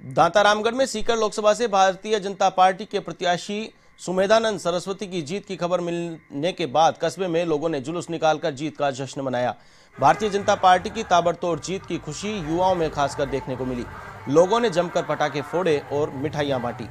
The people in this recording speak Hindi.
दांतारामगढ़ में सीकर लोकसभा से भारतीय जनता पार्टी के प्रत्याशी सुमेधानंद सरस्वती की जीत की खबर मिलने के बाद कस्बे में लोगों ने जुलूस निकालकर जीत का जश्न मनाया। भारतीय जनता पार्टी की ताबड़तोड़ जीत की खुशी युवाओं में खासकर देखने को मिली। लोगों ने जमकर पटाखे फोड़े और मिठाइयाँ बांटी।